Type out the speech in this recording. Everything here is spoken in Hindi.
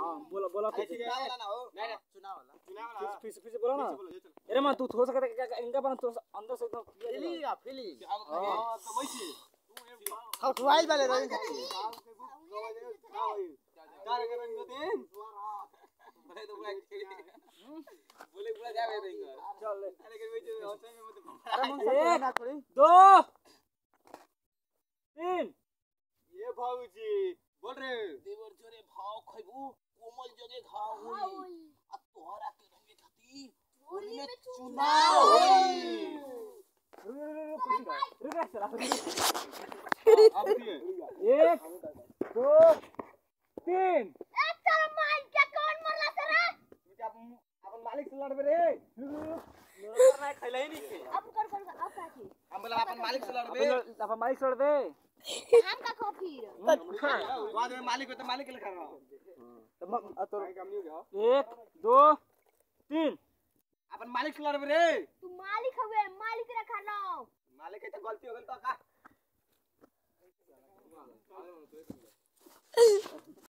हाँ बोला बोला फिर चुनाव वाला ना हो। नहीं चुनाव वाला। चुनाव वाला। फिर से- फिर से बोला ना? चलो चलो। अरे मैं तू थोड़ा सा क्या क्या- इनका बना थोड़ा अंदर से एकदम clear बोला। फीलिंग फीलिंग हाँ। तो वैसे। हम मोबाइल वाले रहे चार के। रंग दिन बोले तो पूरा खेल बोले पूरा जावे देंगे चल ले। अरे के वैसे हंसे में मत एक दो तीन। ये भाऊजी। बोल रहे देवर जोरे भाव खइबू कोमल जगे घाव होई। आ तोहरा के रंगे खाती होली में चुनाव होई। रुक रुक रुक रुक रुक रुक चला अब दिए एक दो तीन मुझे अपन अपन मालिक से लड़बे। रे खैला ही नहीं अब कर कर अब का हम बोला अपन मालिक से लड़बे। अपन माइक छोड़ दे आम का कॉफ़ी बाद में मालिक तो मालिक के लिए खा रहा हूँ तो एक दो तीन अपन मालिक खिला रे तू मालिक हवे मालिक रखा ना मालिक के तो गलती हो गई तो का?